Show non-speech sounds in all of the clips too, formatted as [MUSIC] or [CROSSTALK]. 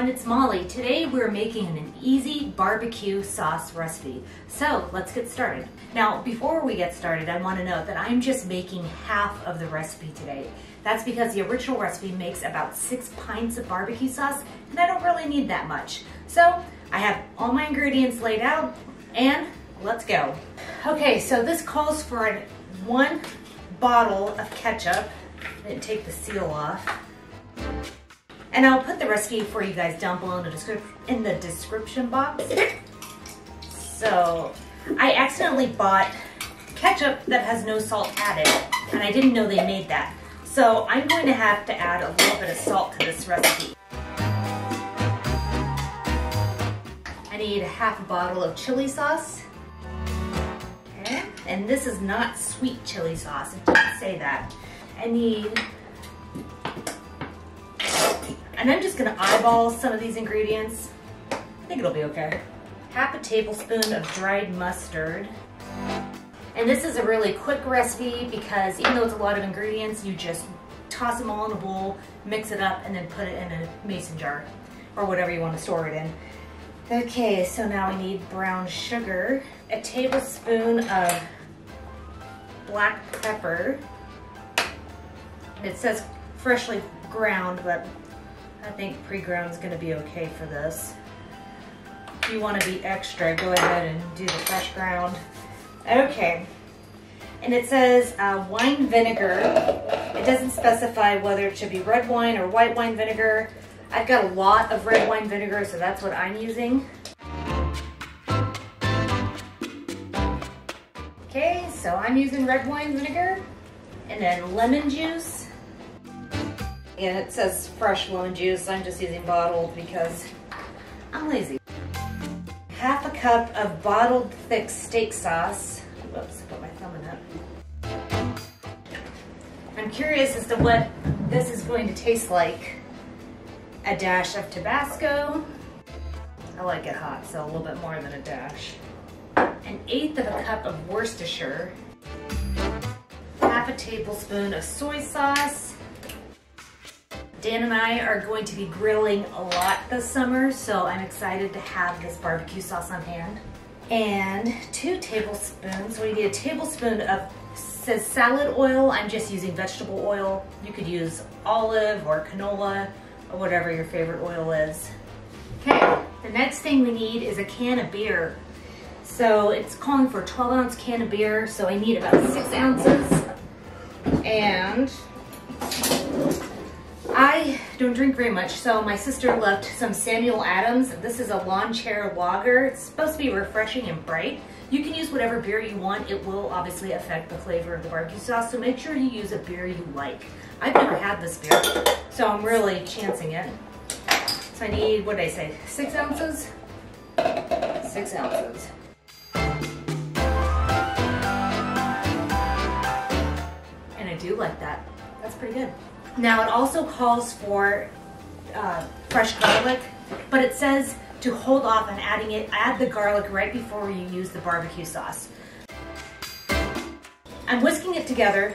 everyone, it's Molly. Today we're making an easy barbecue sauce recipe. So let's get started. Now, before we get started, I wanna note that I'm just making half of the recipe today. That's because the original recipe makes about six pints of barbecue sauce, and I don't really need that much. So I have all my ingredients laid out, and let's go. Okay, so this calls for one bottle of ketchup. I didn't take the seal off. And I'll put the recipe for you guys down below in the, descrip in the description box. So I accidentally bought ketchup that has no salt added, and I didn't know they made that. So I'm going to have to add a little bit of salt to this recipe. I need a half a bottle of chili sauce. Okay. And this is not sweet chili sauce, it doesn't say that. I need and I'm just gonna eyeball some of these ingredients. I think it'll be okay. Half a tablespoon of dried mustard. And this is a really quick recipe because even though it's a lot of ingredients, you just toss them all in a bowl, mix it up, and then put it in a mason jar or whatever you want to store it in. Okay, so now we need brown sugar, a tablespoon of black pepper. It says freshly ground, but I think pre-ground is going to be okay for this. If you want to be extra, go ahead and do the fresh ground. Okay. And it says uh, wine vinegar. It doesn't specify whether it should be red wine or white wine vinegar. I've got a lot of red wine vinegar, so that's what I'm using. Okay, so I'm using red wine vinegar and then lemon juice and it says fresh lemon juice. I'm just using bottled because I'm lazy. Half a cup of bottled thick steak sauce. Whoops, put my thumb in it. I'm curious as to what this is going to taste like. A dash of Tabasco. I like it hot, so a little bit more than a dash. An eighth of a cup of Worcestershire. Half a tablespoon of soy sauce Dan and I are going to be grilling a lot this summer, so I'm excited to have this barbecue sauce on hand. And two tablespoons, we need a tablespoon of says salad oil. I'm just using vegetable oil. You could use olive or canola or whatever your favorite oil is. Okay, the next thing we need is a can of beer. So it's calling for a 12 ounce can of beer, so I need about six ounces. And I don't drink very much, so my sister left some Samuel Adams. This is a lawn chair lager. It's supposed to be refreshing and bright. You can use whatever beer you want. It will obviously affect the flavor of the barbecue sauce, so make sure you use a beer you like. I've never had this beer, so I'm really chancing it. So I need, what did I say, six ounces? Six ounces. And I do like that. That's pretty good. Now it also calls for uh, fresh garlic, but it says to hold off on adding it, add the garlic right before you use the barbecue sauce. I'm whisking it together,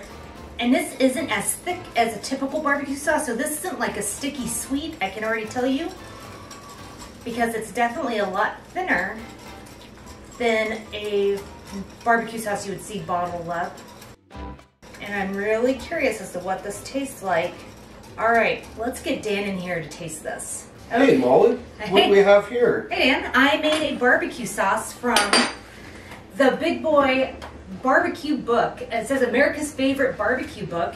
and this isn't as thick as a typical barbecue sauce, so this isn't like a sticky sweet, I can already tell you, because it's definitely a lot thinner than a barbecue sauce you would see bottled up and I'm really curious as to what this tastes like. All right, let's get Dan in here to taste this. Okay. Hey Molly, what do we have here? Hey Dan, I made a barbecue sauce from the Big Boy Barbecue Book. It says America's Favorite Barbecue Book.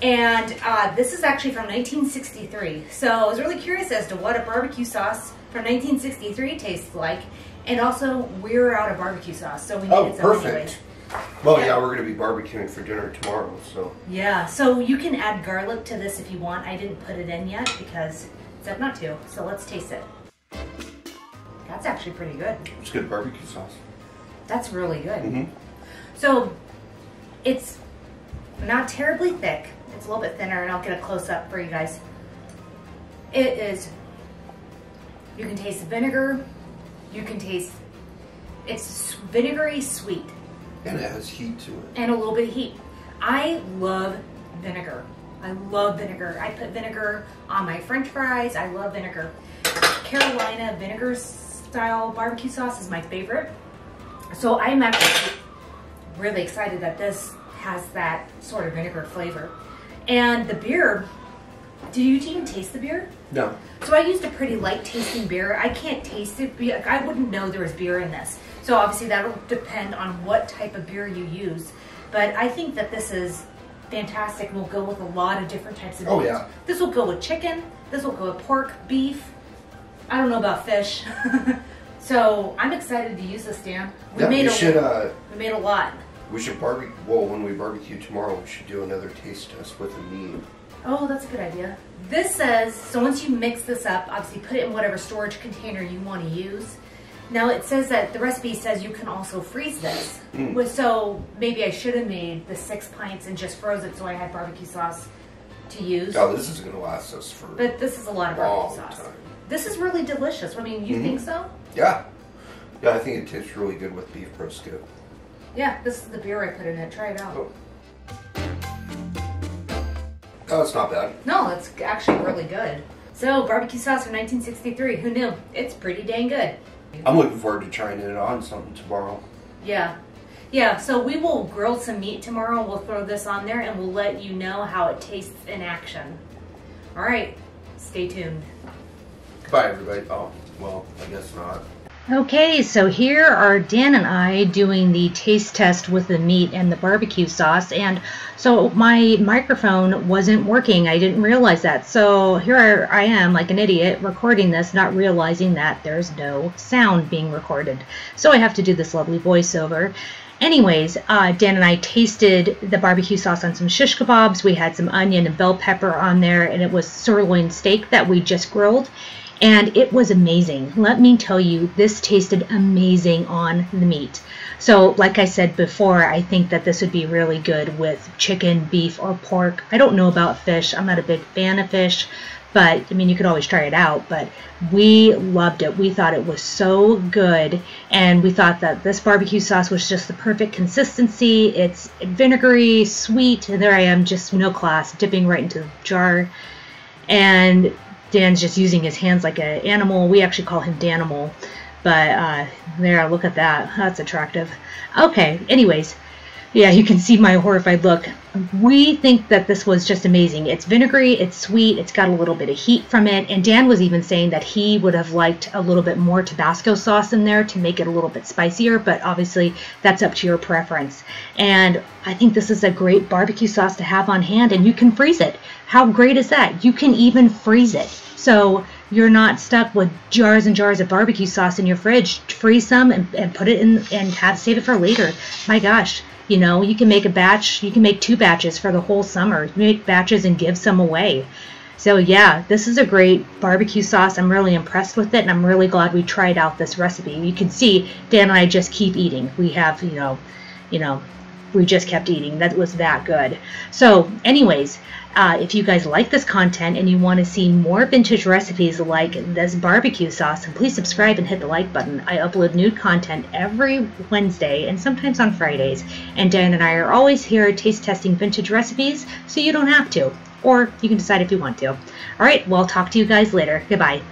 And uh, this is actually from 1963. So I was really curious as to what a barbecue sauce from 1963 tastes like. And also, we're out of barbecue sauce, so we needed oh, some perfect. Well, yeah. we're going to be barbecuing for dinner tomorrow, so. Yeah, so you can add garlic to this if you want. I didn't put it in yet because said not to. So let's taste it. That's actually pretty good. It's good barbecue sauce. That's really good. Mm -hmm. So it's not terribly thick. It's a little bit thinner, and I'll get a close up for you guys. It is, you can taste the vinegar. You can taste, it's vinegary sweet. And it has heat to it. And a little bit of heat. I love vinegar. I love vinegar. I put vinegar on my french fries. I love vinegar. Carolina vinegar style barbecue sauce is my favorite. So I'm actually really excited that this has that sort of vinegar flavor. And the beer, do you even taste the beer? No. So I used a pretty light tasting beer. I can't taste it. I wouldn't know there was beer in this. So obviously that'll depend on what type of beer you use. But I think that this is fantastic and will go with a lot of different types of Oh, meat. yeah. This will go with chicken. This will go with pork, beef. I don't know about fish. [LAUGHS] so I'm excited to use this, Dan. We Yeah, made a should uh we made a lot. We should barbecue well when we barbecue tomorrow we should do another taste test with a meat. Oh, that's a good idea. This says, so once you mix this up, obviously put it in whatever storage container you want to use. Now it says that the recipe says you can also freeze this. Mm. So maybe I should have made the six pints and just froze it so I had barbecue sauce to use. Oh, this is gonna last us for But this is a lot of barbecue sauce. time. This is really delicious. I mean, you Mhm. think so? Yeah. Yeah, I think it tastes really good with beef brisket. Yeah, this is the beer I put in it. Try it out. Oh. Oh, it's not bad. No, it's actually really good. So, barbecue sauce from 1963. Who knew? It's pretty dang good. I'm looking forward to trying it on something tomorrow. Yeah. Yeah, so we will grill some meat tomorrow. We'll throw this on there and we'll let you know how it tastes in action. All right, stay tuned. Bye everybody. Oh, well, I guess not. Okay, so here are Dan and I doing the taste test with the meat and the barbecue sauce. And so my microphone wasn't working. I didn't realize that. So here I am, like an idiot, recording this, not realizing that there's no sound being recorded. So I have to do this lovely voiceover. Anyways, uh, Dan and I tasted the barbecue sauce on some shish kebabs. We had some onion and bell pepper on there, and it was sirloin steak that we just grilled and it was amazing. Let me tell you, this tasted amazing on the meat. So, like I said before, I think that this would be really good with chicken, beef, or pork. I don't know about fish. I'm not a big fan of fish, but I mean, you could always try it out. But we loved it. We thought it was so good, and we thought that this barbecue sauce was just the perfect consistency. It's vinegary, sweet, and there I am, just no class, dipping right into the jar. And Dan's just using his hands like an animal. We actually call him Danimal. But uh, there, look at that. That's attractive. Okay, anyways, yeah, you can see my horrified look. We think that this was just amazing. It's vinegary, it's sweet, it's got a little bit of heat from it. And Dan was even saying that he would have liked a little bit more Tabasco sauce in there to make it a little bit spicier, but obviously that's up to your preference. And I think this is a great barbecue sauce to have on hand, and you can freeze it. How great is that? You can even freeze it. So you're not stuck with jars and jars of barbecue sauce in your fridge. Freeze some and, and put it in and have save it for later. My gosh, you know, you can make a batch, you can make two batches for the whole summer. Make batches and give some away. So yeah, this is a great barbecue sauce. I'm really impressed with it and I'm really glad we tried out this recipe. You can see Dan and I just keep eating. We have, you know, you know, we just kept eating. That was that good. So, anyways, uh, if you guys like this content and you want to see more vintage recipes like this barbecue sauce, please subscribe and hit the like button. I upload new content every Wednesday and sometimes on Fridays. And Dan and I are always here taste testing vintage recipes, so you don't have to. Or you can decide if you want to. All right, well, I'll talk to you guys later. Goodbye.